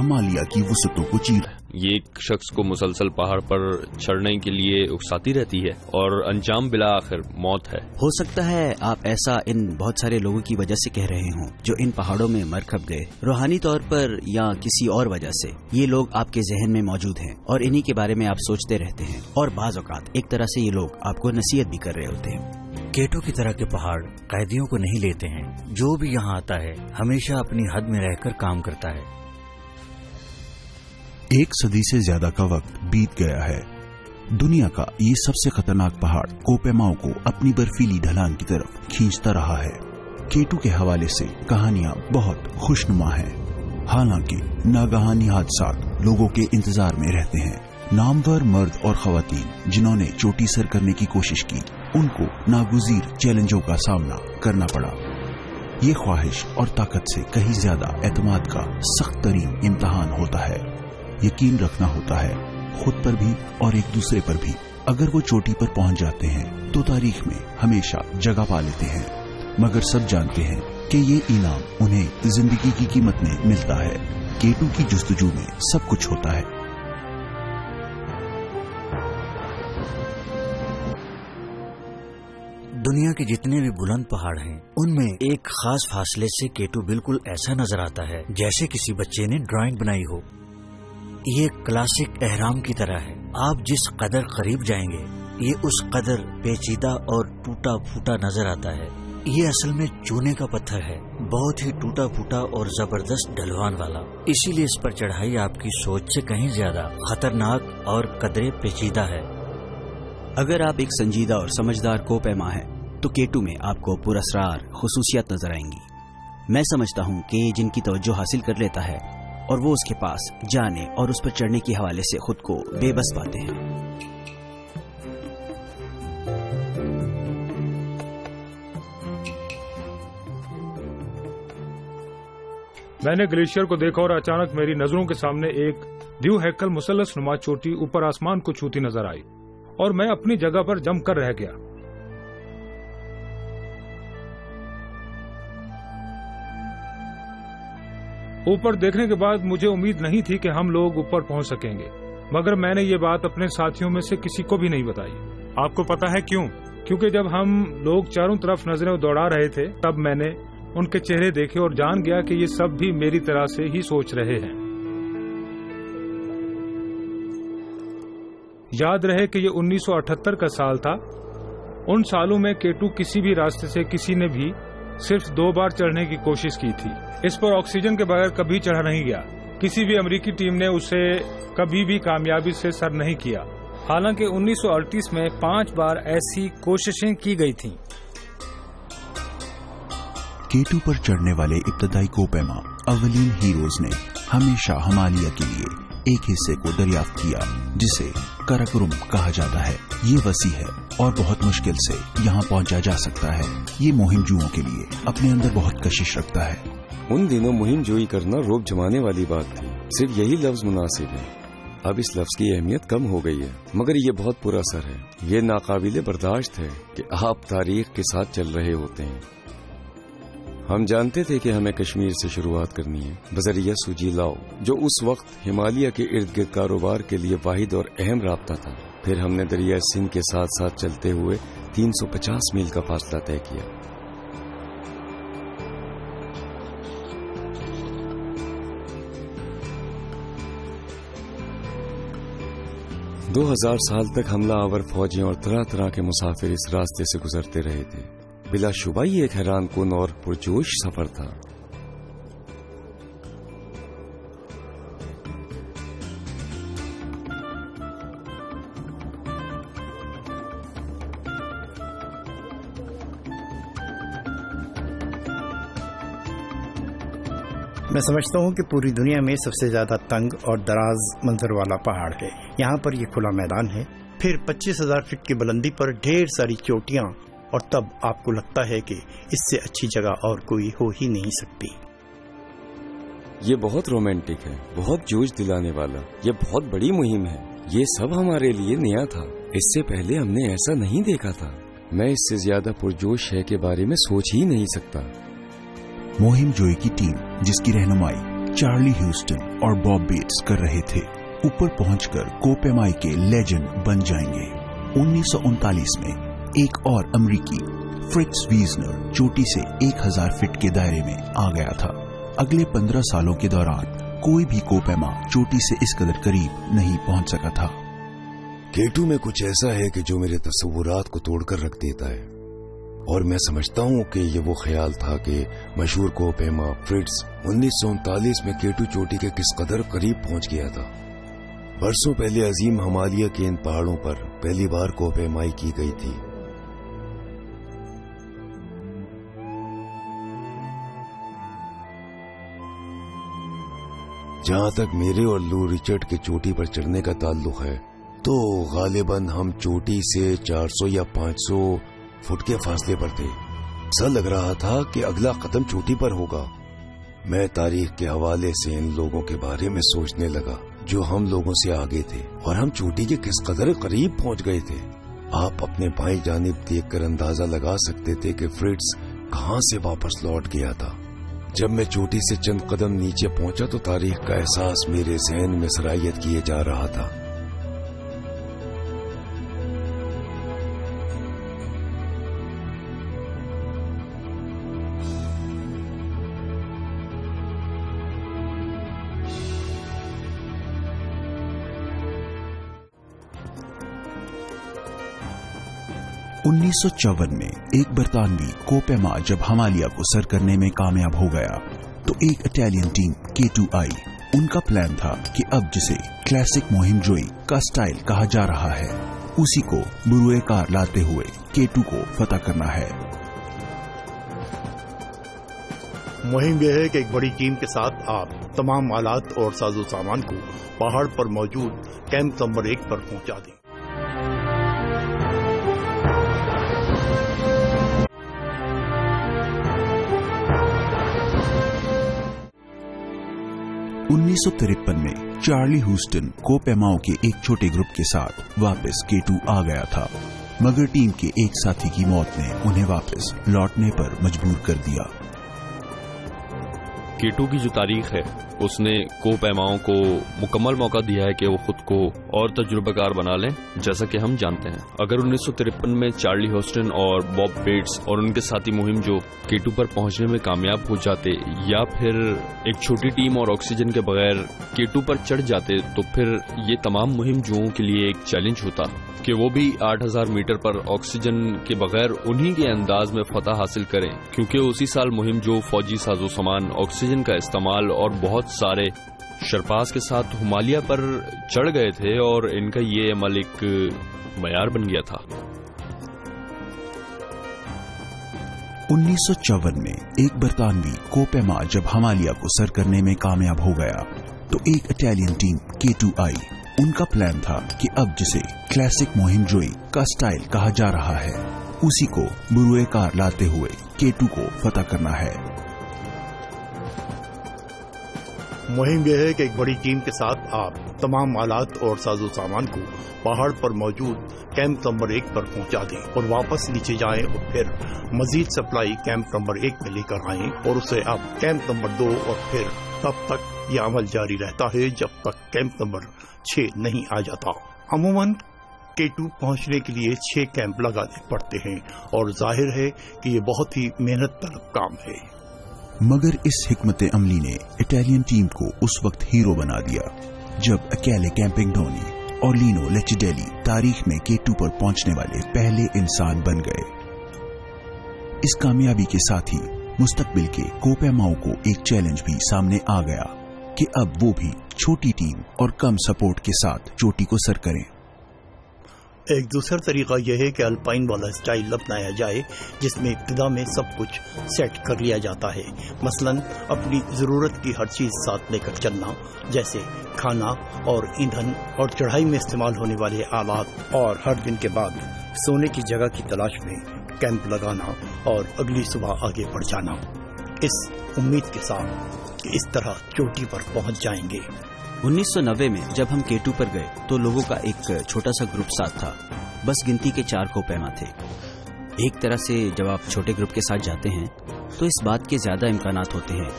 ہمالیہ کی وسطوں کو چیر۔ یہ ایک شخص کو مسلسل پہاڑ پر چڑھنے کے لیے اکساتی رہتی ہے اور انجام بلا آخر موت ہے۔ ہو سکتا ہے آپ ایسا ان بہت سارے لوگوں کی وجہ سے کہہ رہے ہوں جو ان پہاڑوں میں مر کھپ گئے۔ روحانی طور پر یا کسی اور وجہ سے یہ لوگ آپ کے ذہن میں موجود ہیں اور انہی کے بارے میں آپ سوچتے رہتے ہیں۔ اور بعض اوقات ایک طرح سے یہ لوگ آپ کو نصیحت بھی کر رہے ہوتے ہیں۔ کیٹو کی طرح کے پہاڑ قیدیوں کو نہیں لیتے ہیں۔ جو بھی یہاں آتا ہے ہمیشہ اپنی حد میں رہ کر کام کرتا ہے۔ ایک صدی سے زیادہ کا وقت بیت گیا ہے۔ دنیا کا یہ سب سے خطرناک پہاڑ کوپیماؤ کو اپنی برفیلی ڈھلان کی طرف کھینچتا رہا ہے۔ کیٹو کے حوالے سے کہانیاں بہت خوشنما ہیں۔ حالانکہ ناگہانی حادثات لوگوں کے انتظار میں رہتے ہیں۔ نامور مرد اور خواتین جنہوں نے چوٹی سر کرنے کی کوشش کی، ان کو ناگزیر چیلنجوں کا سامنا کرنا پڑا۔ یہ خواہش اور طاقت سے کہیں زیادہ اعتماد کا سخت ترین امتحان ہوتا ہے۔ یقین رکھنا ہوتا ہے، خود پر بھی اور ایک دوسرے پر بھی۔ اگر وہ چوٹی پر پہنچ جاتے ہیں، تو تاریخ میں ہمیشہ جگہ پا لیتے ہیں۔ مگر سب جانتے ہیں کہ یہ انعام انہیں زندگی کی قیمت میں ملتا ہے۔ کیٹو کی جستجو میں سب کچھ ہوتا ہے۔ دنیا کے جتنے بھی بلند پہاڑ ہیں، ان میں ایک خاص فاصلے سے کیٹو بالکل ایسا نظر آتا ہے جیسے کسی بچے نے ڈرائنگ بنائی ہو۔ یہ کلاسک احرام کی طرح ہے۔ آپ جس قدر قریب جائیں گے، یہ اس قدر پیچیدہ اور ٹوٹا پھوٹا نظر آتا ہے۔ یہ اصل میں چونے کا پتھر ہے، بہت ہی ٹوٹا پھوٹا اور زبردست ڈھلوان والا۔ اسی لیے اس پر چڑھائی آپ کی سوچ سے کہیں زیادہ خطرناک اور قدرے پیچیدہ ہے۔ اگر آپ ایک سنجیدہ اور سمجھدار کو پیما ہے تو کیٹو میں آپ کو پراسرار خصوصیات نظر آئیں گی۔ میں سمجھتا ہوں کہ جن کی توجہ حاصل کر لیتا ہے اور وہ اس کے پاس جانے اور اس پر چڑھنے کے حوالے سے خود کو بے بس پاتے ہیں۔ میں نے گلیشیئر کو دیکھا اور اچانک میری نظروں کے سامنے ایک دیو ہیکل مسلس نما چوٹی اوپر آسمان کو چھوتی نظر آئی اور میں اپنی جگہ پر جم کر رہ گیا۔ اوپر دیکھنے کے بعد مجھے امید نہیں تھی کہ ہم لوگ اوپر پہنچ سکیں گے مگر میں نے یہ بات اپنے ساتھیوں میں سے کسی کو بھی نہیں بتائی۔ آپ کو پتا ہے کیوں؟ کیونکہ جب ہم لوگ چاروں طرف نظریں دوڑا رہے تھے تب میں نے ان کے چہرے دیکھے اور جان گیا کہ یہ سب بھی میری طرح سے ہی سوچ رہے ہیں۔ یاد رہے کہ یہ انیس سو اٹھہتر کا سال تھا۔ ان سالوں میں کیٹو کسی بھی راستے سے کسی نے بھی صرف دو بار چڑھنے کی کوشش کی تھی۔ اس پر آکسیجن کے بغیر کبھی چڑھا نہیں گیا۔ کسی بھی امریکی ٹیم نے اسے کبھی بھی کامیابی سے سر نہیں کیا۔ حالانکہ انیس سو اڑتیس میں پانچ بار ایسی کوششیں کی گئی تھیں۔ کیٹو پر چڑھنے والے ابتدائی کو پیما اولین ہیروز نے ہمیشہ ہمالیہ کے لیے ایک حصے کو دریافت کیا، جسے کرکرم کہا جاتا ہے۔ یہ وسیع ہے اور بہت مشکل سے یہاں پہنچا جا سکتا ہے۔ یہ مہم جوؤں کے لیے اپنے اندر بہت کشش رکھتا ہے۔ ان دنوں مہم جوئی کرنا روپ جمانے والی بات تھی۔ صرف یہی لفظ مناسب ہے۔ اب اس لفظ کی اہمیت کم ہو گئی ہے، مگر یہ بہت پورا اثر ہے۔ یہ ناقابل برداشت ہے کہ آپ تاریخ کے ساتھ چل رہے ہوتے ہیں۔ ہم جانتے تھے کہ ہمیں کشمیر سے شروعات کرنی ہے۔ بذریعہ سوجی لاؤ، جو اس وقت ہمالیہ کے ارد گرد کاروبار کے لیے واحد اور اہم رابطہ تھا۔ پھر ہم نے دریا سندھ کے ساتھ ساتھ چلتے ہوئے تین سو پچاس میل کا فاصلہ طے کیا۔ دو ہزار سال تک حملہ آور فوجیں اور طرح طرح کے مسافر اس راستے سے گزرتے رہے تھے۔ بلا شبہ یہ ایک حیران کن اور پرجوش سفر تھا۔ میں سمجھتا ہوں کہ پوری دنیا میں سب سے زیادہ تنگ اور دراز منظر والا پہاڑ ہے۔ یہاں پر یہ کھلا میدان ہے۔ پھر پچیس ہزار فٹ کی بلندی پر ڈھیر ساری چوٹیاں اور تب آپ کو لگتا ہے کہ اس سے اچھی جگہ اور کوئی ہو ہی نہیں سکتی۔ یہ بہت رومانٹک ہے بہت جوش دلانے والا یہ بہت بڑی مہم ہے۔ یہ سب ہمارے لیے نیا تھا۔ اس سے پہلے ہم نے ایسا نہیں دیکھا تھا۔ میں اس سے زیادہ پرجوش ہے کے بارے میں سوچ ہی نہیں سکتا۔ مہم جوئی کی ٹیم جس کی رہنمائی چارلی ہیوسٹن اور باب بیٹس کر رہے تھے اوپر پہنچ کر کوپیمائی کے لیجن بن جائیں گے۔ انیس سو انتالیس میں ایک اور امریکی فرکس ویزنر چوٹی سے ایک ہزار فٹ کے دائرے میں آ گیا تھا۔ اگلے پندرہ سالوں کے دوران کوئی بھی کوپیما چوٹی سے اس قدر قریب نہیں پہنچ سکا تھا۔ کیٹو میں کچھ ایسا ہے کہ جو میرے تصورات کو توڑ کر رکھ دیتا ہے۔ اور میں سمجھتا ہوں کہ یہ وہ خیال تھا کہ مشہور کو پیما فرٹس انیس سو انتالیس میں کیٹو چوٹی کے کس قدر قریب پہنچ گیا تھا۔ برسوں پہلے عظیم ہمالیہ کے ان پہاڑوں پر پہلی بار کو پیمائی کی گئی تھی۔ جہاں تک میرے اور لو ریچرڈ کے چوٹی پر چڑھنے کا تعلق ہے، تو غالباً ہم چوٹی سے چار سو یا پانچ سو فٹ کے فاصلے پر تھے۔ ایسا لگ رہا تھا کہ اگلا قدم چوٹی پر ہوگا۔ میں تاریخ کے حوالے سے ان لوگوں کے بارے میں سوچنے لگا جو ہم لوگوں سے آگے تھے اور ہم چوٹی کے کس قدر قریب پہنچ گئے تھے۔ آپ اپنے بھائی جانب دیکھ کر اندازہ لگا سکتے تھے کہ فریڈس کہاں سے واپس لوٹ گیا تھا۔ جب میں چوٹی سے چند قدم نیچے پہنچا تو تاریخ کا احساس میرے ذہن میں سرائیت کیے جا رہا تھا۔ انیس سو چون میں ایک برطانوی کوپیما جب ہمالیہ کو سر کرنے میں کامیاب ہو گیا، تو ایک اٹیلین ٹیم کے ٹو آئی، ان کا پلان تھا کہ اب جسے کلاسک مہم جوئی کا سٹائل کہا جا رہا ہے، اسی کو بروئے کار لاتے ہوئے کے ٹو کو فتح کرنا ہے۔ مہم یہ ہے کہ ایک بڑی ٹیم کے ساتھ آپ تمام آلات اور ساز و سامان کو پہاڑ پر موجود کیمپ نمبر ایک پر پہنچا دیں۔ انیس سو ترپن میں چارلی ہیوسٹن کو پیماؤں کے ایک چھوٹے گروپ کے ساتھ واپس کیٹو آ گیا تھا۔ مگر ٹیم کے ایک ساتھی کی موت نے انہیں واپس لوٹنے پر مجبور کر دیا۔ کیٹو کی جو تاریخ ہے اس نے کو پیماؤں کو مکمل موقع دیا ہے کہ وہ خود کو اور تجربہ کار بنا لیں، جیسا کہ ہم جانتے ہیں۔ اگر انیس سو ترپن میں چارلی ہوسٹن اور باب بیٹس اور ان کے ساتھی مہم جو کیٹو پر پہنچنے میں کامیاب ہو جاتے یا پھر ایک چھوٹی ٹیم اور آکسیجن کے بغیر کیٹو پر چڑھ جاتے، تو پھر یہ تمام مہم جوؤں کے لیے ایک چیلنج ہوتا کہ وہ بھی آٹھ ہزار میٹر پر آکسیجن کے بغیر انہی کے انداز میں فتح حاصل کریں۔ کیونکہ اسی سال مہم جو فوجی ساز و سامان، آکسیجن کا استعمال اور بہت بہت سارے شرپاس کے ساتھ ہمالیہ پر چڑھ گئے تھے اور ان کا یہ عمل ایک معیار بن گیا تھا۔ انیس سو چون میں ایک برطانوی کوپیما جب ہمالیہ کو سر کرنے میں کامیاب ہو گیا، تو ایک اٹالین ٹیم کے ٹو آئی، ان کا پلان تھا کہ اب جسے کلاسک مہم جوئی کا سٹائل کہا جا رہا ہے، اسی کو بروئے کار لاتے ہوئے کے ٹو کو فتح کرنا ہے۔ مہم یہ ہے کہ ایک بڑی ٹیم کے ساتھ آپ تمام آلات اور ساز و سامان کو پہاڑ پر موجود کیمپ نمبر ایک پر پہنچا دیں اور واپس نیچے جائیں اور پھر مزید سپلائی کیمپ نمبر ایک میں لے کر آئیں اور اسے اب کیمپ نمبر دو اور پھر تب تک یہ عمل جاری رہتا ہے جب تک کیمپ نمبر چھ نہیں آ جاتا۔ عموماً کے ٹو پہنچنے کے لیے چھ کیمپ لگانے پڑتے ہیں اور ظاہر ہے کہ یہ بہت ہی محنت طلب کام ہے۔ مگر اس حکمت عملی نے اٹیلین ٹیم کو اس وقت ہیرو بنا دیا، جب اکیلے کیمپنگ ڈونی اور لینو لیچیڈیلی تاریخ میں کے ٹو پر پہنچنے والے پہلے انسان بن گئے۔ اس کامیابی کے ساتھ ہی مستقبل کے کوپیماؤں کو ایک چیلنج بھی سامنے آ گیا کہ اب وہ بھی چھوٹی ٹیم اور کم سپورٹ کے ساتھ چوٹی کو سر کریں۔ ایک دوسرا طریقہ یہ ہے کہ الپائن والا اسٹائل اپنایا جائے، جس میں ابتدا میں سب کچھ سیٹ کر لیا جاتا ہے۔ مثلا، اپنی ضرورت کی ہر چیز ساتھ لے کر چلنا، جیسے کھانا اور ایندھن اور چڑھائی میں استعمال ہونے والے آلات، اور ہر دن کے بعد سونے کی جگہ کی تلاش میں کیمپ لگانا اور اگلی صبح آگے بڑھ جانا۔ اس امید کے ساتھ کہ اس طرح چوٹی پر پہنچ جائیں گے۔ انیس سو نوے میں جب ہم کیٹو پر گئے تو لوگوں کا ایک چھوٹا سا گروپ ساتھ تھا۔ بس گنتی کے چار کو پیما تھے۔ ایک طرح سے جب آپ چھوٹے گروپ کے ساتھ جاتے ہیں تو اس بات کے زیادہ امکانات ہوتے ہیں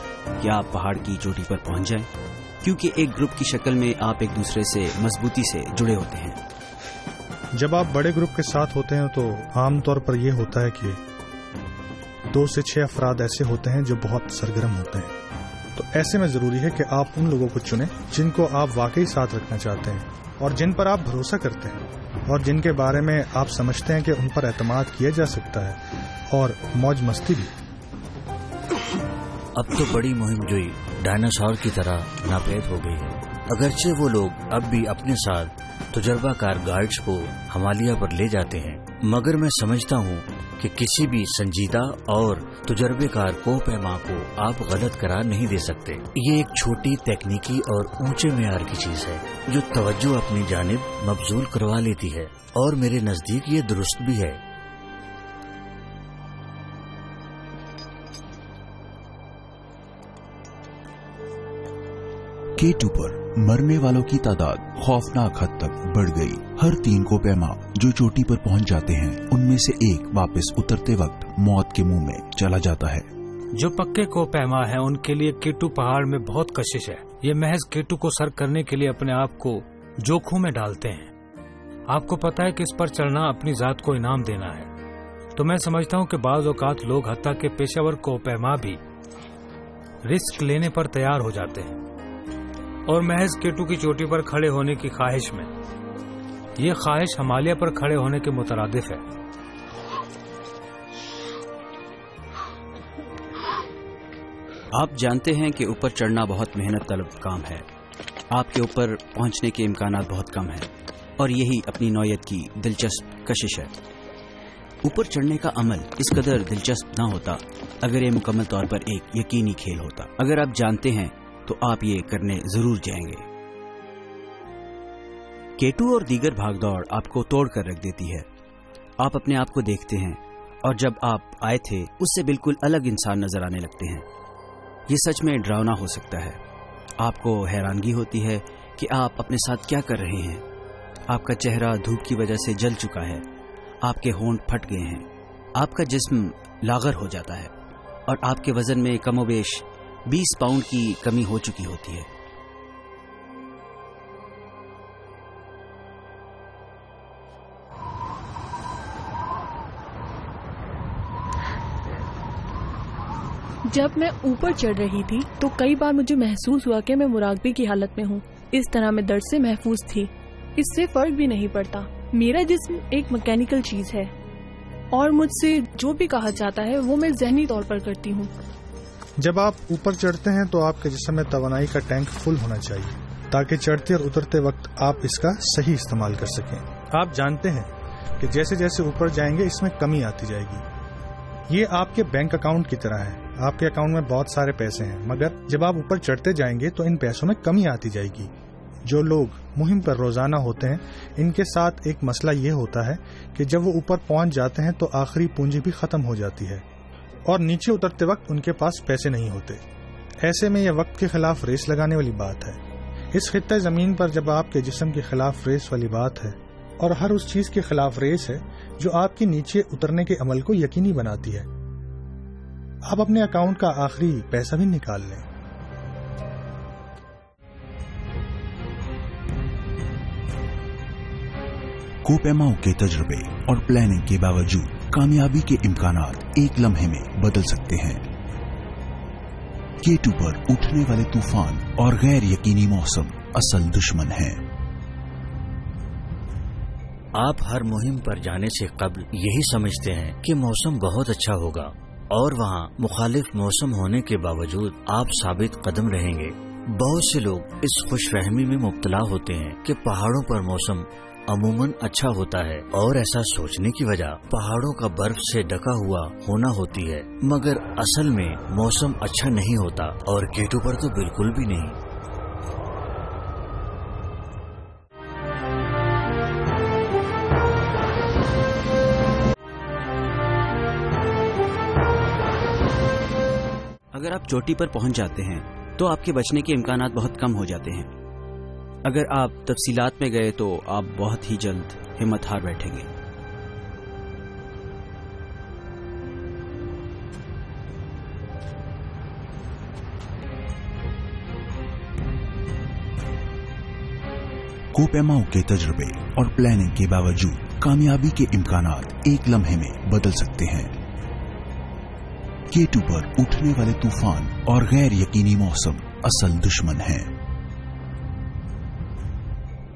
کہ آپ پہاڑ کی چوٹی پر پہنچ جائیں، کیونکہ ایک گروپ کی شکل میں آپ ایک دوسرے سے مضبوطی سے جڑے ہوتے ہیں۔ جب آپ بڑے گروپ کے ساتھ ہوتے ہیں تو عام طور پر یہ ہوتا ہے کہ دو سے چھ افراد ایسے ہوتے ہیں جو بہت سرگرم ہوتے ہیں۔ تو ایسے میں ضروری ہے کہ آپ ان لوگوں کو چنیں جن کو آپ واقعی ساتھ رکھنا چاہتے ہیں اور جن پر آپ بھروسہ کرتے ہیں اور جن کے بارے میں آپ سمجھتے ہیں کہ ان پر اعتماد کیا جا سکتا ہے اور موج مستی بھی۔ اب تو بڑی مہم جوئی ڈائناسور کی طرح ناپید ہو گئی ہے۔ اگرچہ وہ لوگ اب بھی اپنے ساتھ تجربہ کار گارڈز کو ہمالیہ پر لے جاتے ہیں، مگر میں سمجھتا ہوں کہ کسی بھی سنجیدہ اور تجربے کار کو پیما کو آپ غلط قرار نہیں دے سکتے۔ یہ ایک چھوٹی تکنیکی اور اونچے معیار کی چیز ہے جو توجہ اپنی جانب مبزول کروا لیتی ہے اور میرے نزدیک یہ درست بھی ہے۔ کیٹو پر مرنے والوں کی تعداد خوفناک حد تک بڑھ گئی۔ ہر تین کو پیما جو چوٹی پر پہنچ جاتے ہیں، ان میں سے ایک واپس اترتے وقت موت کے منہ میں چلا جاتا ہے۔ جو پکے کو پیما ہے ان کے لیے کیٹو پہاڑ میں بہت کشش ہے۔ یہ محض کیٹو کو سر کرنے کے لیے اپنے آپ کو جوکھوں میں ڈالتے ہیں۔ آپ کو پتا ہے کہ اس پر چڑھنا اپنی ذات کو انعام دینا ہے۔ تو میں سمجھتا ہوں کہ بعض اوقات لوگ حتیٰ کے پیشہ ور کو پیما بھی رسک لینے پر تیار ہو جاتے ہیں۔ اور محض کیٹو کی چوٹی پر کھڑے ہونے کی خواہش میں۔ یہ خواہش ہمالیہ پر کھڑے ہونے کے مترادف ہے۔ آپ جانتے ہیں کہ اوپر چڑھنا بہت محنت طلب کام ہے۔ آپ کے اوپر پہنچنے کے امکانات بہت کم ہیں۔ اور یہی اپنی نوعیت کی دلچسپ کشش ہے۔ اوپر چڑھنے کا عمل اس قدر دلچسپ نہ ہوتا اگر یہ مکمل طور پر ایک یقینی کھیل ہوتا۔ اگر آپ جانتے ہیں تو آپ یہ کرنے ضرور جائیں گے۔ کیٹو اور دیگر بھاگ دوڑ آپ کو توڑ کر رکھ دیتی ہے۔ آپ اپنے آپ کو دیکھتے ہیں اور جب آپ آئے تھے، اس سے بالکل الگ انسان نظر آنے لگتے ہیں۔ یہ سچ میں ڈراؤنا ہو سکتا ہے۔ آپ کو حیرانگی ہوتی ہے کہ آپ اپنے ساتھ کیا کر رہے ہیں۔ آپ کا چہرہ دھوپ کی وجہ سے جل چکا ہے۔ آپ کے ہونٹ پھٹ گئے ہیں۔ آپ کا جسم لاغر ہو جاتا ہے اور آپ کے وزن میں کم و بیش بیس پاؤنڈ کی کمی ہو چکی ہوتی ہے۔ جب میں اوپر چڑھ رہی تھی تو کئی بار مجھے محسوس ہوا کہ میں مراقبے کی حالت میں ہوں۔ اس طرح میں درد سے محفوظ تھی۔ اس سے فرق بھی نہیں پڑتا۔ میرا جسم ایک مکینکل چیز ہے اور مجھ سے جو بھی کہا جاتا ہے وہ میں ذہنی طور پر کرتی ہوں۔ جب آپ اوپر چڑھتے ہیں تو آپ کے جسم میں توانائی کا ٹینک فل ہونا چاہیے تاکہ چڑھتے اور اترتے وقت آپ اس کا صحیح استعمال کر سکیں۔ آپ جانتے ہیں کہ جیسے جیسے اوپر جائیں گے، اس میں کمی آتی جائے گی۔ یہ آپ کے بینک اکاؤنٹ کی طرح ہے۔ آپ کے اکاؤنٹ میں بہت سارے پیسے ہیں، مگر جب آپ اوپر چڑھتے جائیں گے تو ان پیسوں میں کمی آتی جائے گی۔ جو لوگ مہم پر روزانہ ہوتے ہیں، ان کے ساتھ ایک مسئلہ یہ ہوتا ہے کہ جب وہ اوپر پہنچ جاتے ہیں تو آخری پونجی بھی ختم ہو جاتی ہے۔ اور نیچے اترتے وقت ان کے پاس پیسے نہیں ہوتے۔ ایسے میں یہ وقت کے خلاف ریس لگانے والی بات ہے۔ اس خطۂ زمین پر جب آپ کے جسم کے خلاف ریس والی بات ہے، اور ہر اس چیز کے خلاف ریس ہے جو آپ کے نیچے اترنے کے عمل کو یقینی بناتی ہے۔ آپ اپنے اکاؤنٹ کا آخری پیسہ بھی نکال لیں۔ کوپیماؤ کے تجربے اور پلاننگ کے باوجود کامیابی کے امکانات ایک لمحے میں بدل سکتے ہیں۔ کیٹو پر اٹھنے والے طوفان اور غیر یقینی موسم اصل دشمن ہیں۔ آپ ہر مہم پر جانے سے قبل یہی سمجھتے ہیں کہ موسم بہت اچھا ہوگا اور وہاں مخالف موسم ہونے کے باوجود آپ ثابت قدم رہیں گے۔ بہت سے لوگ اس خوش فہمی میں مبتلا ہوتے ہیں کہ پہاڑوں پر موسم عموماً اچھا ہوتا ہے اور ایسا سوچنے کی وجہ پہاڑوں کا برف سے ڈکا ہوا ہونا ہوتی ہے، مگر اصل میں موسم اچھا نہیں ہوتا اور کیٹو پر تو بالکل بھی نہیں۔ اگر آپ چوٹی پر پہنچ جاتے ہیں، تو آپ کے بچنے کے امکانات بہت کم ہو جاتے ہیں۔ اگر آپ تفصیلات میں گئے تو آپ بہت ہی جلد ہمت ہار بیٹھیں گے۔ کوپیماؤ کے تجربے اور پلاننگ کے باوجود کامیابی کے امکانات ایک لمحے میں بدل سکتے ہیں۔ کیٹو پر اٹھنے والے طوفان اور غیر یقینی موسم اصل دشمن ہیں۔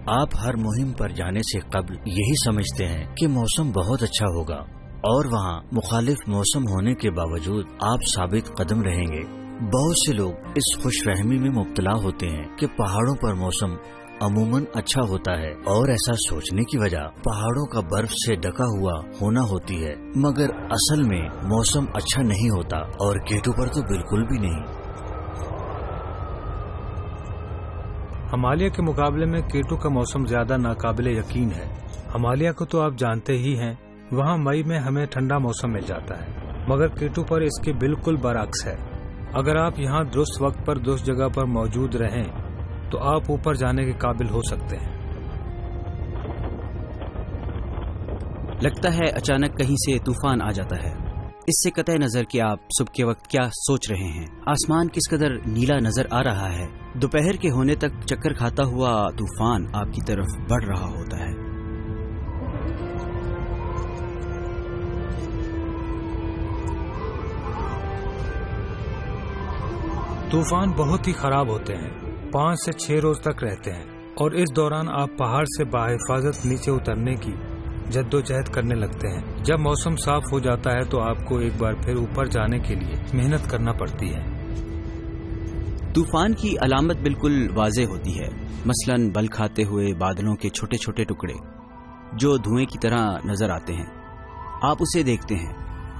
آپ ہر مہم پر جانے سے قبل یہی سمجھتے ہیں کہ موسم بہت اچھا ہوگا اور وہاں مخالف موسم ہونے کے باوجود آپ ثابت قدم رہیں گے۔ بہت سے لوگ اس خوش فہمی میں مبتلا ہوتے ہیں کہ پہاڑوں پر موسم عموماً اچھا ہوتا ہے اور ایسا سوچنے کی وجہ پہاڑوں کا برف سے ڈکا ہوا ہونا ہوتی ہے، مگر اصل میں موسم اچھا نہیں ہوتا اور گیٹوں پر تو بالکل بھی نہیں۔ ہمالیہ کے مقابلے میں کیٹو کا موسم زیادہ ناقابل یقین ہے۔ ہمالیہ کو تو آپ جانتے ہی ہیں، وہاں مئی میں ہمیں ٹھنڈا موسم مل جاتا ہے، مگر کیٹو پر اس کے بالکل برعکس ہے۔ اگر آپ یہاں درست وقت پر درست جگہ پر موجود رہیں، تو آپ اوپر جانے کے قابل ہو سکتے ہیں۔ لگتا ہے اچانک کہیں سے طوفان آ جاتا ہے۔ اس سے قطع نظر کہ آپ صبح کے وقت کیا سوچ رہے ہیں؟ آسمان کس قدر نیلا نظر آ رہا ہے؟ دوپہر کے ہونے تک چکر کھاتا ہوا طوفان آپ کی طرف بڑھ رہا ہوتا ہے۔ طوفان بہت ہی خراب ہوتے ہیں۔ پانچ سے چھ روز تک رہتے ہیں اور اس دوران آپ پہاڑ سے باحفاظت نیچے اترنے کی جد و جہد کرنے لگتے ہیں۔ جب موسم صاف ہو جاتا ہے تو آپ کو ایک بار پھر اوپر جانے کے لیے محنت کرنا پڑتی ہے۔ طوفان کی علامت بالکل واضح ہوتی ہے۔ مثلا بل کھاتے ہوئے بادلوں کے چھوٹے چھوٹے ٹکڑے جو دھوئیں کی طرح نظر آتے ہیں۔ آپ اسے دیکھتے ہیں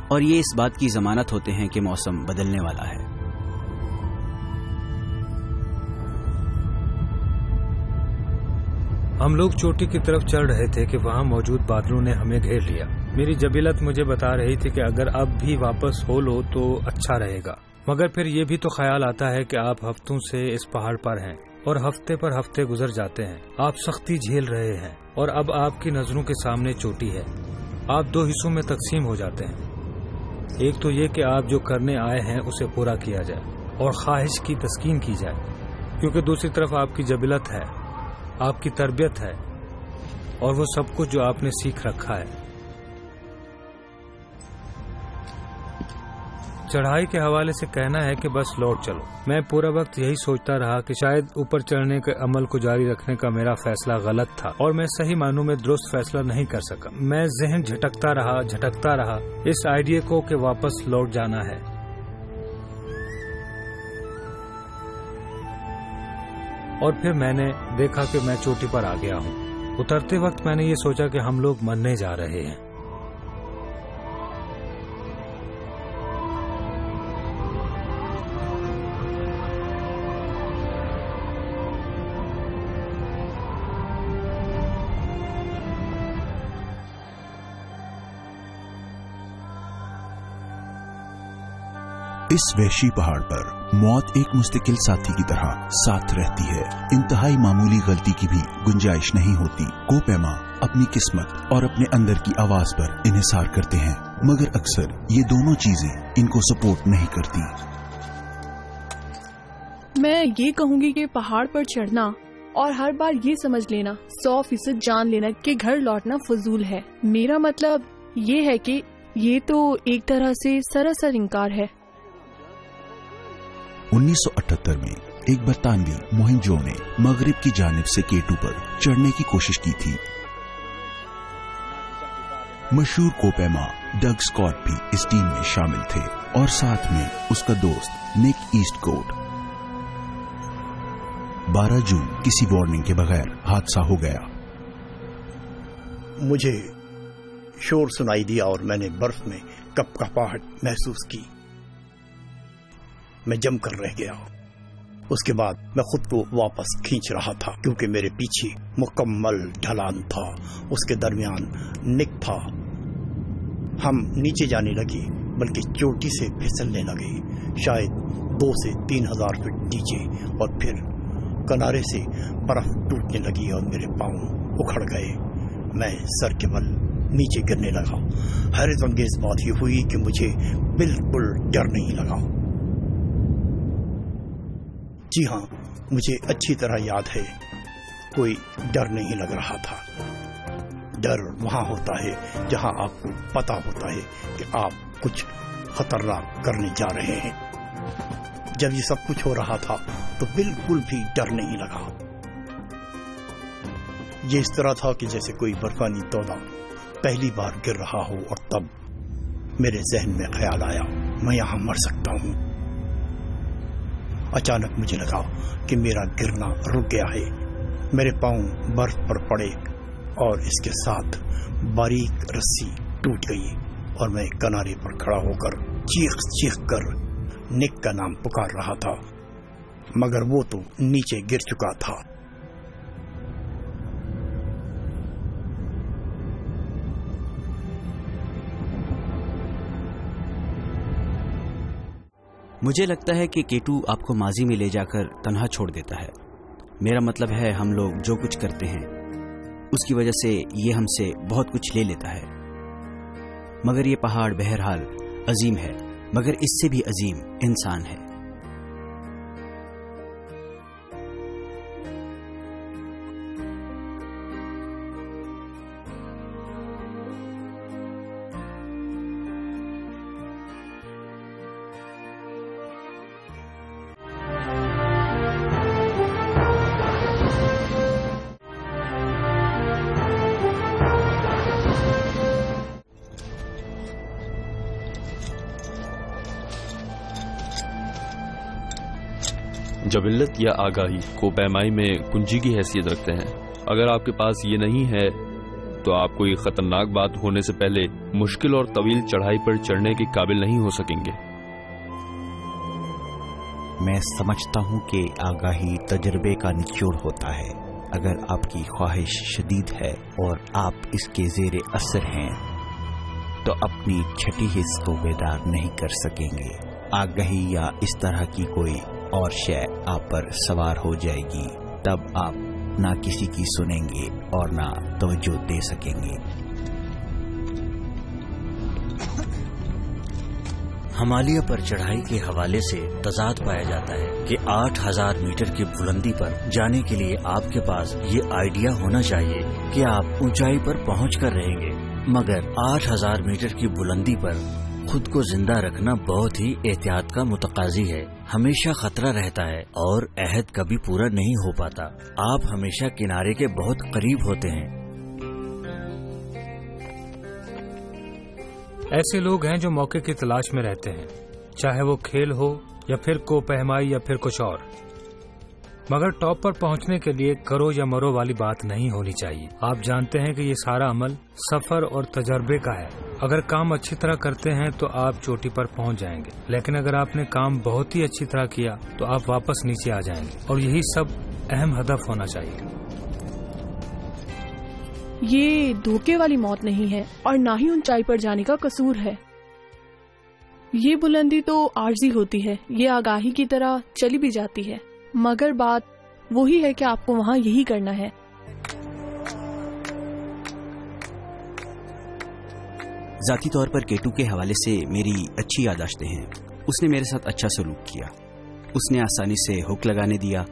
اور یہ اس بات کی ضمانت ہوتے ہیں کہ موسم بدلنے والا ہے۔ ہم لوگ چوٹی کی طرف چڑھ رہے تھے کہ وہاں موجود بادلوں نے ہمیں گھیر لیا۔ میری جبیلت مجھے بتا رہی تھی کہ اگر اب بھی واپس ہو لو تو اچھا رہے گا۔ مگر پھر یہ بھی تو خیال آتا ہے کہ آپ ہفتوں سے اس پہاڑ پر ہیں اور ہفتے پر ہفتے گزر جاتے ہیں۔ آپ سختی جھیل رہے ہیں اور اب آپ کی نظروں کے سامنے چوٹی ہے۔ آپ دو حصوں میں تقسیم ہو جاتے ہیں۔ ایک تو یہ کہ آپ جو کرنے آئے ہیں اسے پورا کیا جائے اور خواہش کی تسکین کی جائے، کیونکہ دوسری طرف آپ کی جبلت ہے۔ آپ کی تربیت ہے اور وہ سب کچھ جو آپ نے سیکھ رکھا ہے۔ چڑھائی کے حوالے سے کہنا ہے کہ بس لوٹ چلو۔ میں پورا وقت یہی سوچتا رہا کہ شاید اوپر چڑھنے کے عمل کو جاری رکھنے کا میرا فیصلہ غلط تھا اور میں صحیح معنوں میں درست فیصلہ نہیں کر سکا۔ میں ذہن جھٹکتا رہا جھٹکتا رہا اس آئیڈیا کو کہ واپس لوٹ جانا ہے۔ اور پھر میں نے دیکھا کہ میں چوٹی پر آ گیا ہوں۔ اترتے وقت میں نے یہ سوچا کہ ہم لوگ مرنے جا رہے ہیں۔ اس وحشی پہاڑ پر موت ایک مستقل ساتھی کی طرح ساتھ رہتی ہے۔ انتہائی معمولی غلطی کی بھی گنجائش نہیں ہوتی۔ کو پیما اپنی قسمت اور اپنے اندر کی آواز پر انحصار کرتے ہیں، مگر اکثر یہ دونوں چیزیں ان کو سپورٹ نہیں کرتی۔ میں یہ کہوں گی کہ پہاڑ پر چڑھنا اور ہر بار یہ سمجھ لینا، سو فیصد جان لینا کہ گھر لوٹنا فضول ہے۔ میرا مطلب یہ ہے کہ یہ تو ایک طرح سے سراسر انکار ہے۔ انیس سو اٹھتر میں ایک برطانوی موہن جو نے مغرب کی جانب سے کیٹو پر چڑھنے کی کوشش کی تھی۔ مشہور کوپیما ڈگ اسکاٹ بھی اس ٹیم میں شامل تھے اور ساتھ میں اس کا دوست نک ایسٹ کوٹ۔ بارہ جون کسی وارننگ کے بغیر حادثہ ہو گیا۔ مجھے شور سنائی دیا اور میں نے برف میں کپ کپاہٹ محسوس کی۔ میں جم کر رہ گیا اس کے بعد میں خود کو واپس کھینچ رہا تھا، کیونکہ میرے پیچھے مکمل ڈھلان تھا۔ اس کے درمیان نک تھا۔ ہم نیچے جانے لگے، بلکہ چوٹی سے پھسلنے لگے۔ شاید دو سے تین ہزار فٹ نیچے، اور پھر کنارے سے برف ٹوٹنے لگی اور میرے پاؤں اکھڑ گئے۔ میں سر کے بل نیچے گرنے لگا۔ حیرت انگیز بات یہ ہوئی کہ مجھے بالکل ڈر نہیں لگا۔ جی ہاں مجھے اچھی طرح یاد ہے۔ کوئی ڈر نہیں لگ رہا تھا۔ ڈر وہاں ہوتا ہے جہاں آپ کو پتا ہوتا ہے کہ آپ کچھ خطرناک کرنے جا رہے ہیں۔ جب یہ سب کچھ ہو رہا تھا تو بالکل بھی ڈر نہیں لگا۔ یہ اس طرح تھا کہ جیسے کوئی برفانی تودا پہلی بار گر رہا ہو اور تب میرے ذہن میں خیال آیا، میں یہاں مر سکتا ہوں۔ اچانک مجھے لگا کہ میرا گرنا رک گیا ہے۔ میرے پاؤں برف پر پڑے اور اس کے ساتھ باریک رسی ٹوٹ گئی اور میں کنارے پر کھڑا ہو کر چیخ چیخ کر نک کا نام پکار رہا تھا، مگر وہ تو نیچے گر چکا تھا۔ مجھے لگتا ہے کہ کیٹو آپ کو ماضی میں لے جا کر تنہا چھوڑ دیتا ہے۔ میرا مطلب ہے ہم لوگ جو کچھ کرتے ہیں، اس کی وجہ سے یہ ہم سے بہت کچھ لے لیتا ہے۔ مگر یہ پہاڑ بہرحال عظیم ہے، مگر اس سے بھی عظیم انسان ہے۔ جبلت یا آگاہی کو پیمائی میں کنجی کی حیثیت رکھتے ہیں۔ اگر آپ کے پاس یہ نہیں ہے، تو آپ کو یہ خطرناک بات ہونے سے پہلے مشکل اور طویل چڑھائی پر چڑھنے کے قابل نہیں ہو سکیں گے۔ میں سمجھتا ہوں کہ آگاہی تجربے کا نچوڑ ہوتا ہے۔ اگر آپ کی خواہش شدید ہے اور آپ اس کے زیر اثر ہیں، تو اپنی چھٹی حص کو بیدار نہیں کر سکیں گے۔ آگہی یا اس طرح کی کوئی اور شے آپ پر سوار ہو جائے گی، تب آپ نہ کسی کی سنیں گے اور نہ توجہ دے سکیں گے۔ ہمالیہ پر چڑھائی کے حوالے سے تضاد پایا جاتا ہے کہ آٹھ ہزار میٹر کی بلندی پر جانے کے لیے آپ کے پاس یہ آئیڈیا ہونا چاہیے کہ آپ اونچائی پر پہنچ کر رہیں گے۔ مگر آٹھ ہزار میٹر کی بلندی پر خود کو زندہ رکھنا بہت ہی احتیاط کا متقاضی ہے۔ ہمیشہ خطرہ رہتا ہے اور عہد کبھی پورا نہیں ہو پاتا۔ آپ ہمیشہ کنارے کے بہت قریب ہوتے ہیں۔ ایسے لوگ ہیں جو موقع کی تلاش میں رہتے ہیں، چاہے وہ کھیل ہو یا پھر کو پہمائی یا پھر کچھ اور۔ مگر ٹاپ پر پہنچنے کے لیے کرو یا مرو والی بات نہیں ہونی چاہیے۔ آپ جانتے ہیں کہ یہ سارا عمل سفر اور تجربے کا ہے۔ اگر کام اچھی طرح کرتے ہیں تو آپ چوٹی پر پہنچ جائیں گے۔ لیکن اگر آپ نے کام بہت ہی اچھی طرح کیا تو آپ واپس نیچے آ جائیں گے۔ اور یہی سب اہم ہدف ہونا چاہیے۔ یہ دھوکے والی موت نہیں ہے اور نہ ہی اونچائی پر جانے کا قصور ہے۔ یہ بلندی تو عارضی ہوتی ہے۔ یہ آگاہی کی طرح چلی بھی جاتی ہے۔ مگر بات وہی ہے کہ آپ کو وہاں یہی کرنا ہے۔ ذاتی طور پر کیٹو کے حوالے سے میری اچھی یاداشتیں ہیں۔ اس نے میرے ساتھ اچھا سلوک کیا۔ اس نے آسانی سے ہک لگانے دیا۔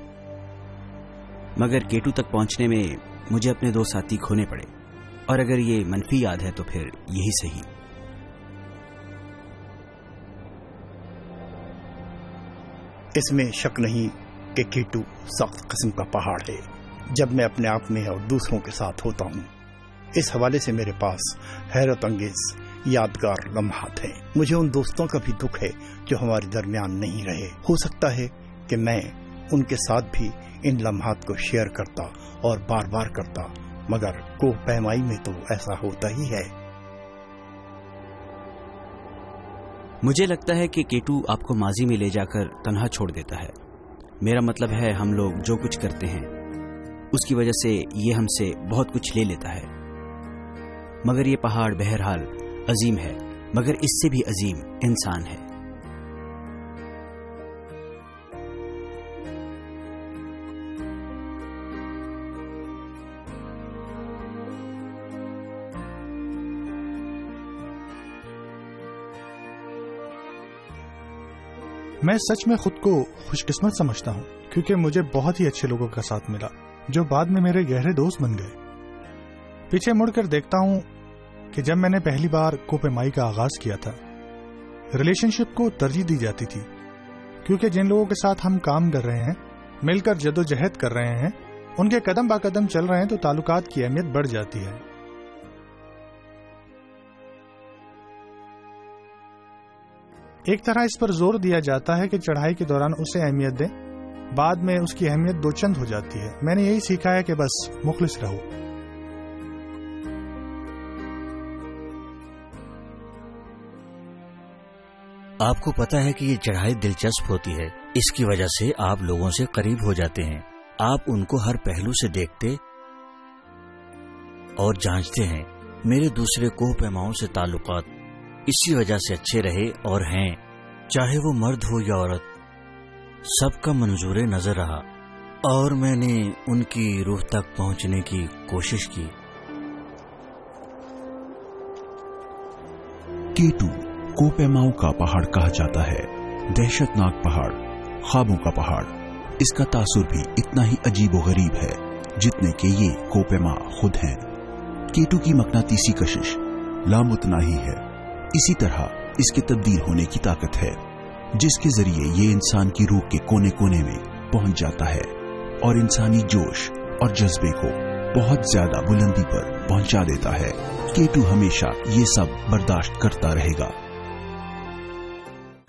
مگر کیٹو تک پہنچنے میں مجھے اپنے دو ساتھی کھونے پڑے۔ اور اگر یہ منفی یاد ہے تو پھر یہی صحیح۔ اس میں شک نہیں۔ کہ کیٹو سخت قسم کا پہاڑ ہے۔ جب میں اپنے آپ میں اور دوسروں کے ساتھ ہوتا ہوں، اس حوالے سے میرے پاس حیرت انگیز، یادگار لمحات ہیں۔ مجھے ان دوستوں کا بھی دکھ ہے جو ہمارے درمیان نہیں رہے۔ ہو سکتا ہے کہ میں ان کے ساتھ بھی ان لمحات کو شیئر کرتا اور بار بار کرتا، مگر کوہ پیمائی میں تو ایسا ہوتا ہی ہے۔ مجھے لگتا ہے کہ کیٹو آپ کو ماضی میں لے جا کر تنہا چھوڑ دیتا ہے۔ میرا مطلب ہے ہم لوگ جو کچھ کرتے ہیں۔ اس کی وجہ سے یہ ہم سے بہت کچھ لے لیتا ہے۔ مگر یہ پہاڑ بہرحال عظیم ہے، مگر اس سے بھی عظیم انسان ہے۔ میں سچ میں خود کو خوش قسمت سمجھتا ہوں، کیونکہ مجھے بہت ہی اچھے لوگوں کا ساتھ ملا، جو بعد میں میرے گہرے دوست بن گئے۔ پیچھے مڑ کر دیکھتا ہوں کہ جب میں نے پہلی بار کوپے مائی کا آغاز کیا تھا، ریلیشن شپ کو ترجیح دی جاتی تھی، کیونکہ جن لوگوں کے ساتھ ہم کام کر رہے ہیں، مل کر جد و جہد کر رہے ہیں، ان کے قدم با قدم چل رہے ہیں تو تعلقات کی اہمیت بڑھ جاتی ہے۔ ایک طرح اس پر زور دیا جاتا ہے کہ چڑھائی کے دوران اسے اہمیت دیں۔ بعد میں اس کی اہمیت دو چند ہو جاتی ہے۔ میں نے یہی سیکھا ہے کہ بس مخلص رہو۔ آپ کو پتا ہے کہ یہ چڑھائی دلچسپ ہوتی ہے۔ اس کی وجہ سے آپ لوگوں سے قریب ہو جاتے ہیں۔ آپ ان کو ہر پہلو سے دیکھتے اور جانچتے ہیں۔ میرے دوسرے کوہ پیماؤں سے تعلقات اسی وجہ سے اچھے رہے اور ہیں، چاہے وہ مرد ہو یا عورت، سب کا منظور نظر رہا اور میں نے ان کی روح تک پہنچنے کی کوشش کی۔ کیٹو کوپیماؤ کا پہاڑ کہا جاتا ہے۔ دہشت ناک پہاڑ، خوابوں کا پہاڑ۔ اس کا تاثر بھی اتنا ہی عجیب و غریب ہے جتنے کہ یہ کوپیما خود ہیں۔ کیٹو کی مقناطیسی کشش لامتناہی ہے۔ اسی طرح اس کے تبدیل ہونے کی طاقت ہے، جس کے ذریعے یہ انسان کی روح کے کونے کونے میں پہنچ جاتا ہے اور انسانی جوش اور جذبے کو بہت زیادہ بلندی پر پہنچا دیتا ہے کیٹو ہمیشہ یہ سب برداشت کرتا رہے گا۔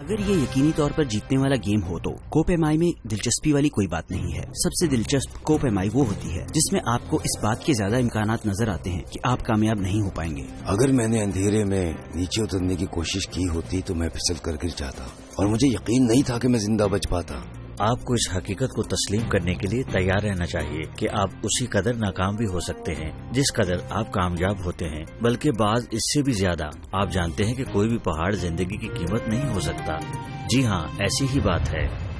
اگر یہ یقینی طور پر جیتنے والا گیم ہو تو کوپ ایم آئی میں دلچسپی والی کوئی بات نہیں ہے۔ سب سے دلچسپ کوپ ایم آئی وہ ہوتی ہے جس میں آپ کو اس بات کے زیادہ امکانات نظر آتے ہیں کہ آپ کامیاب نہیں ہو پائیں گے۔ اگر میں نے اندھیرے میں نیچے اترنے کی کوشش کی ہوتی تو میں پھسل کر گر جاتا اور مجھے یقین نہیں تھا کہ میں زندہ بچ پاتا۔ آپ کو اس حقیقت کو تسلیم کرنے کے لیے تیار رہنا چاہیے کہ آپ اسی قدر ناکام بھی ہو سکتے ہیں، جس قدر آپ کامیاب ہوتے ہیں، بلکہ بعض اس سے بھی زیادہ۔ آپ جانتے ہیں کہ کوئی بھی پہاڑ زندگی کی قیمت نہیں ہو سکتا۔ جی ہاں ایسی ہی بات ہے۔